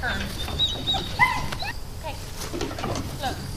turn. Okay. Look.